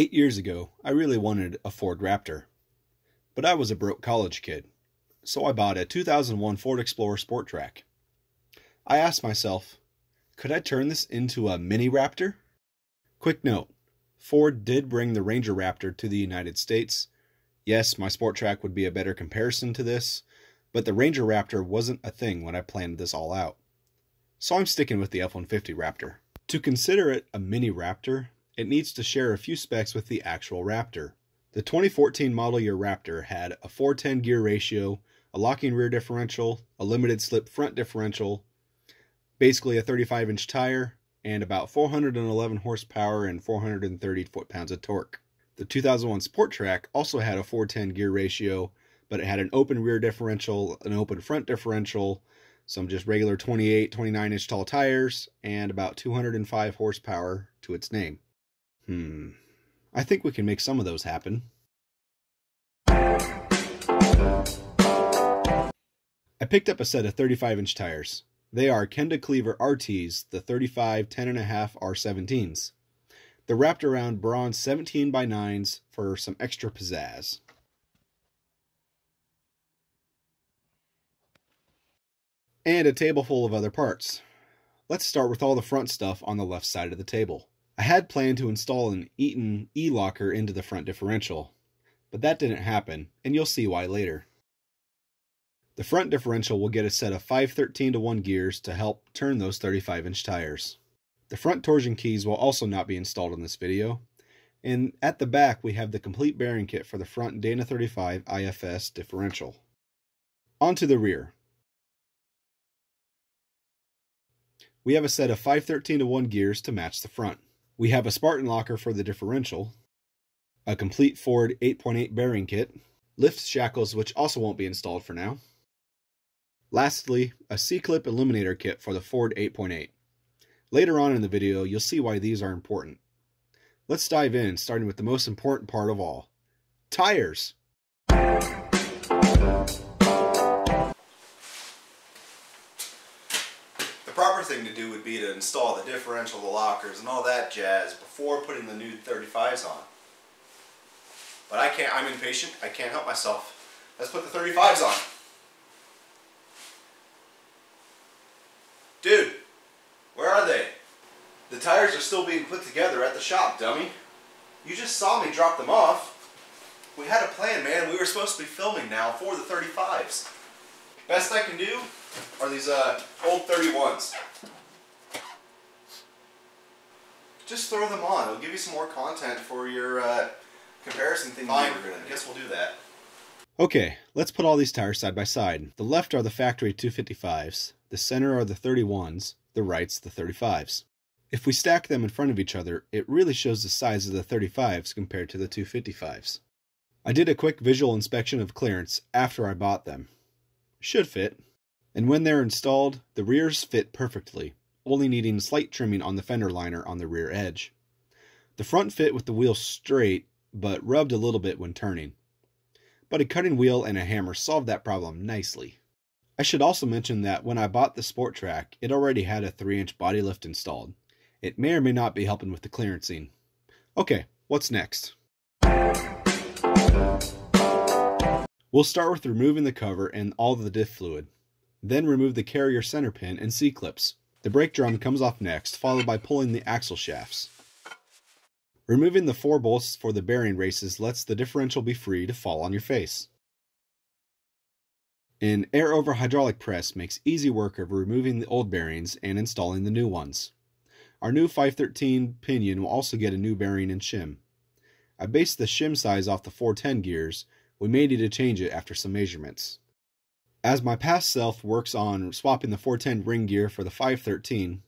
Eight years ago, I really wanted a Ford Raptor. But I was a broke college kid, so I bought a 2001 Ford Explorer Sport Trac. I asked myself, could I turn this into a mini Raptor? Quick note Ford did bring the Ranger Raptor to the United States. Yes, my Sport Trac would be a better comparison to this, but the Ranger Raptor wasn't a thing when I planned this all out. So I'm sticking with the F 150 Raptor. To consider it a mini Raptor, it needs to share a few specs with the actual Raptor. The 2014 model year Raptor had a 410 gear ratio, a locking rear differential, a limited slip front differential, basically a 35 inch tire, and about 411 horsepower and 430 foot pounds of torque. The 2001 Sport Trac also had a 410 gear ratio, but it had an open rear differential, an open front differential, some just regular 28, 29 inch tall tires, and about 205 horsepower to its name. Hmm. I think we can make some of those happen. I picked up a set of 35 inch tires. They are Kenda Klever RTs, the 35 10.5 R17s. They're wrapped around bronze 17 by 9s for some extra pizzazz. And a table full of other parts. Let's start with all the front stuff on the left side of the table. I had planned to install an Eaton e-locker into the front differential, but that didn't happen, and you'll see why later. The front differential will get a set of 513 to 1 gears to help turn those 35 inch tires. The front torsion keys will also not be installed in this video, and at the back we have the complete bearing kit for the front Dana 35 IFS differential. On to the rear. We have a set of 513 to 1 gears to match the front. We have a Spartan locker for the differential, a complete Ford 8.8 bearing kit, lift shackles which also won't be installed for now. Lastly, a C-clip eliminator kit for the Ford 8.8. Later on in the video, you'll see why these are important. Let's dive in, starting with the most important part of all. Tires! Thing to do would be to install the differential, the lockers, and all that jazz before putting the new 35s on. But I can't, I'm impatient, I can't help myself. Let's put the 35s on. Dude, where are they? The tires are still being put together at the shop, dummy. You just saw me drop them off. We had a plan, man. We were supposed to be filming now for the 35s. Best I can do are these uh, old 31s. Just throw them on. It'll give you some more content for your uh, comparison thing. Fine. I guess we'll do that. Okay, let's put all these tires side by side. The left are the factory 255s, the center are the 31s, the right's the 35s. If we stack them in front of each other, it really shows the size of the 35s compared to the 255s. I did a quick visual inspection of clearance after I bought them. Should fit, and when they're installed, the rears fit perfectly, only needing slight trimming on the fender liner on the rear edge. The front fit with the wheel straight, but rubbed a little bit when turning. But a cutting wheel and a hammer solved that problem nicely. I should also mention that when I bought the Sport Trac, it already had a 3 inch body lift installed. It may or may not be helping with the clearancing. Okay, what's next? We'll start with removing the cover and all the diff fluid. Then remove the carrier center pin and C-clips. The brake drum comes off next, followed by pulling the axle shafts. Removing the four bolts for the bearing races lets the differential be free to fall on your face. An air over hydraulic press makes easy work of removing the old bearings and installing the new ones. Our new 513 pinion will also get a new bearing and shim. I based the shim size off the 410 gears, we may need to change it after some measurements. As my past self works on swapping the 410 ring gear for the 513,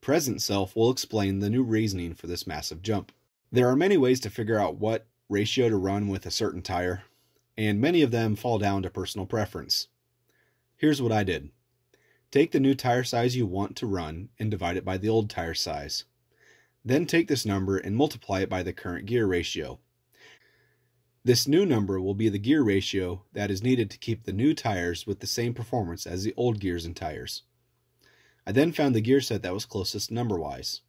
present self will explain the new reasoning for this massive jump. There are many ways to figure out what ratio to run with a certain tire, and many of them fall down to personal preference. Here's what I did. Take the new tire size you want to run and divide it by the old tire size. Then take this number and multiply it by the current gear ratio. This new number will be the gear ratio that is needed to keep the new tires with the same performance as the old gears and tires. I then found the gear set that was closest number-wise.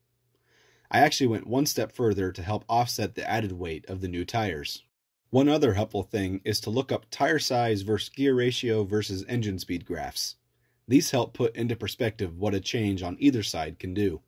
I actually went one step further to help offset the added weight of the new tires. One other helpful thing is to look up tire size versus gear ratio versus engine speed graphs. These help put into perspective what a change on either side can do.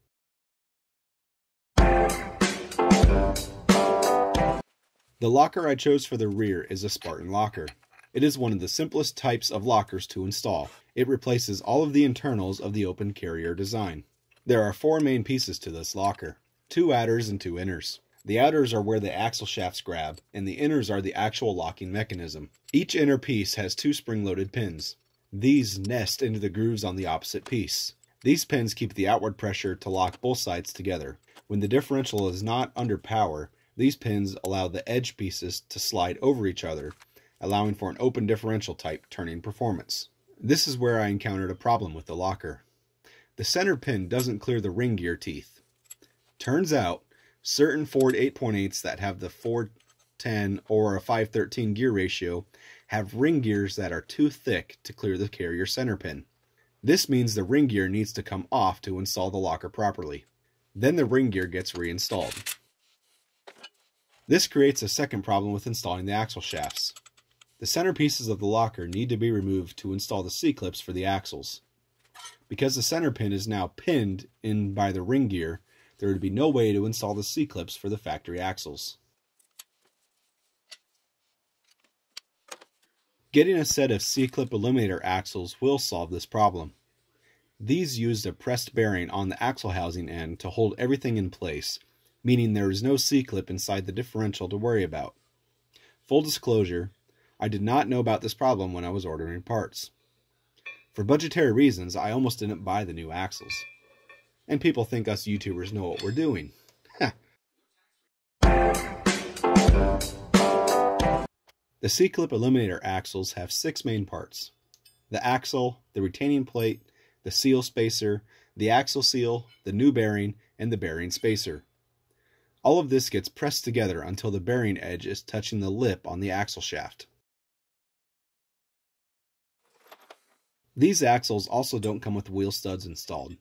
The locker I chose for the rear is a Spartan locker. It is one of the simplest types of lockers to install. It replaces all of the internals of the open carrier design. There are four main pieces to this locker two outers and two inners. The outers are where the axle shafts grab, and the inners are the actual locking mechanism. Each inner piece has two spring-loaded pins. These nest into the grooves on the opposite piece. These pins keep the outward pressure to lock both sides together. When the differential is not under power, these pins allow the edge pieces to slide over each other, allowing for an open differential type turning performance. This is where I encountered a problem with the locker. The center pin doesn't clear the ring gear teeth. Turns out, certain Ford 8.8s that have the 410 or a 513 gear ratio have ring gears that are too thick to clear the carrier center pin. This means the ring gear needs to come off to install the locker properly. Then the ring gear gets reinstalled. This creates a second problem with installing the axle shafts. The center pieces of the locker need to be removed to install the C-clips for the axles. Because the center pin is now pinned in by the ring gear, there would be no way to install the C-clips for the factory axles. Getting a set of C-clip eliminator axles will solve this problem. These used a pressed bearing on the axle housing end to hold everything in place, meaning there is no C-clip inside the differential to worry about. Full disclosure, I did not know about this problem when I was ordering parts. For budgetary reasons, I almost didn't buy the new axles and people think us YouTubers know what we're doing. the C-clip eliminator axles have six main parts. The axle, the retaining plate, the seal spacer, the axle seal, the new bearing, and the bearing spacer. All of this gets pressed together until the bearing edge is touching the lip on the axle shaft. These axles also don't come with wheel studs installed.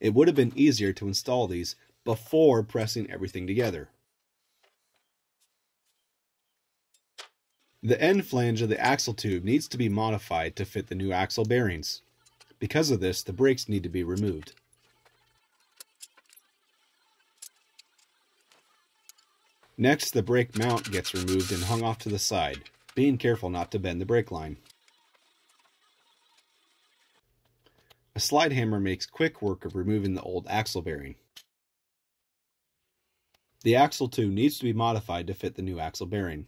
It would have been easier to install these before pressing everything together. The end flange of the axle tube needs to be modified to fit the new axle bearings. Because of this, the brakes need to be removed. Next, the brake mount gets removed and hung off to the side, being careful not to bend the brake line. A slide hammer makes quick work of removing the old axle bearing. The axle tube needs to be modified to fit the new axle bearing.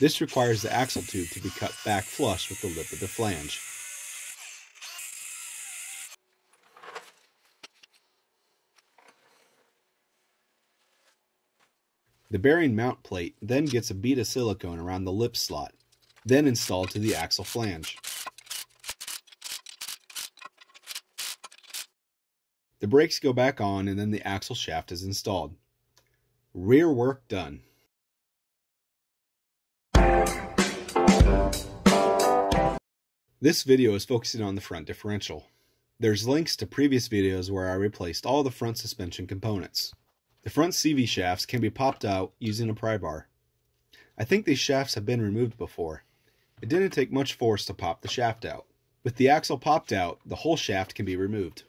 This requires the axle tube to be cut back flush with the lip of the flange. The bearing mount plate then gets a bead of silicone around the lip slot, then installed to the axle flange. The brakes go back on and then the axle shaft is installed. Rear work done. This video is focusing on the front differential. There's links to previous videos where I replaced all the front suspension components. The front CV shafts can be popped out using a pry bar. I think these shafts have been removed before. It didn't take much force to pop the shaft out. With the axle popped out, the whole shaft can be removed.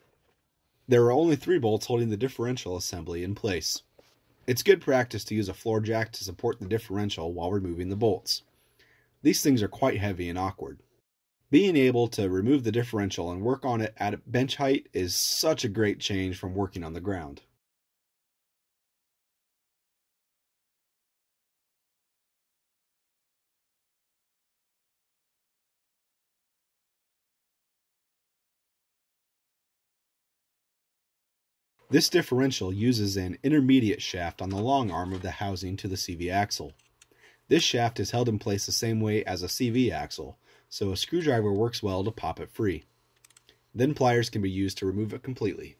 There are only three bolts holding the differential assembly in place. It's good practice to use a floor jack to support the differential while removing the bolts. These things are quite heavy and awkward. Being able to remove the differential and work on it at bench height is such a great change from working on the ground. This differential uses an intermediate shaft on the long arm of the housing to the CV axle. This shaft is held in place the same way as a CV axle, so a screwdriver works well to pop it free. Then pliers can be used to remove it completely.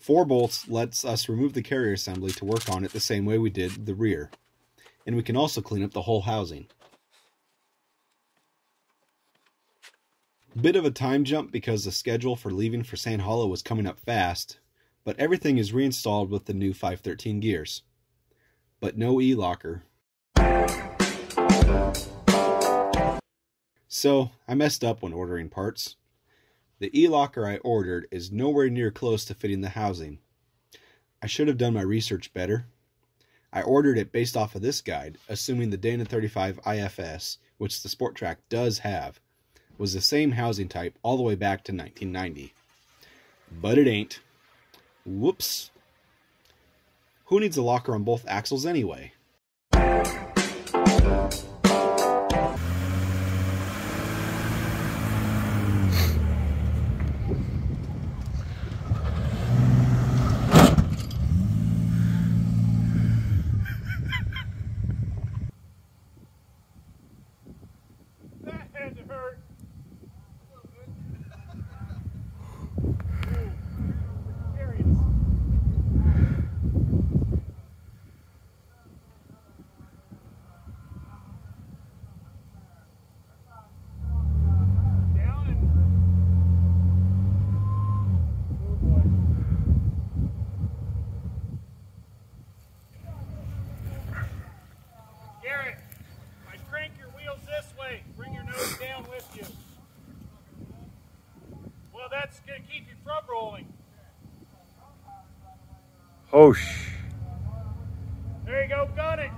Four bolts lets us remove the carrier assembly to work on it the same way we did the rear. And we can also clean up the whole housing. Bit of a time jump because the schedule for leaving for Sand Hollow was coming up fast, but everything is reinstalled with the new 513 gears. But no e-locker. So, I messed up when ordering parts. The e-locker I ordered is nowhere near close to fitting the housing. I should have done my research better. I ordered it based off of this guide, assuming the Dana 35 IFS, which the Sport Trac does have, was the same housing type all the way back to 1990. But it ain't. Whoops. Who needs a locker on both axles anyway? That had to hurt. Curious. Down and. Oh boy. Garrett, I crank your wheels this way. Bring your nose down with you. Well, that's going to keep you from rolling. Oh, sh- There you go, got it.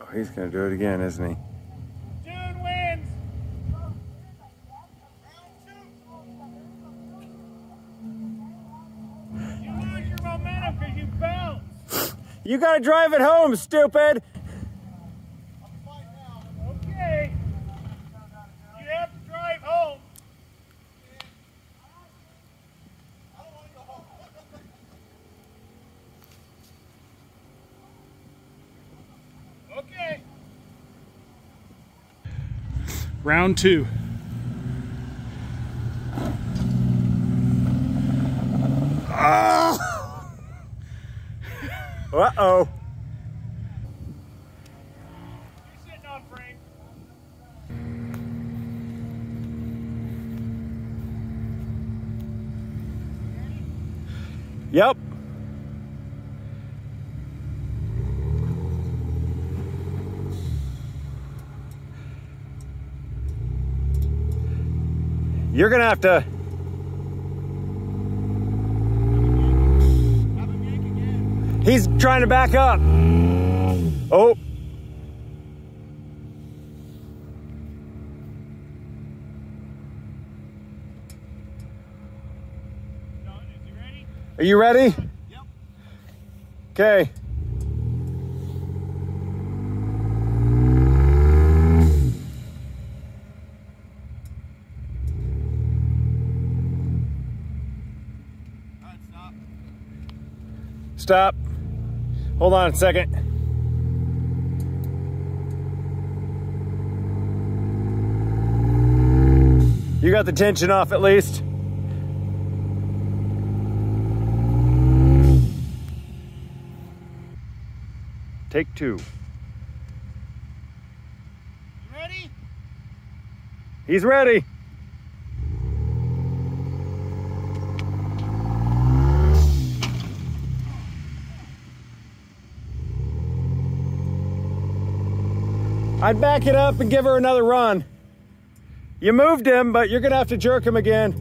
oh, he's going to do it again, isn't he? Dune wins. You lose your momentum because you bounce. You got to drive it home, stupid. Okay. You have to drive home. Okay. Round two. Uh oh. Frame. Yep. You're to have to. He's trying to back up. Oh. Done. Is he ready? Are you ready? Yep. Okay. Stop. Hold on a second. You got the tension off at least? Take two. You ready? He's ready. I'd back it up and give her another run. You moved him, but you're to have to jerk him again.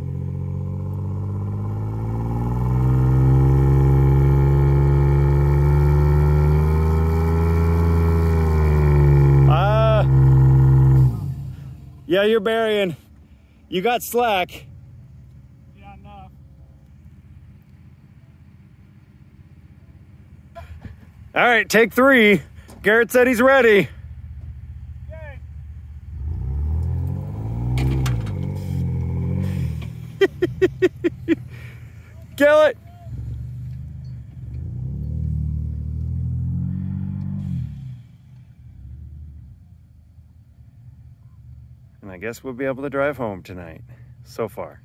Uh, yeah, you're burying. You got slack. Yeah. All right, take three. Garrett said he's ready. Kill it. And I guess we'll be able to drive home tonight, so far.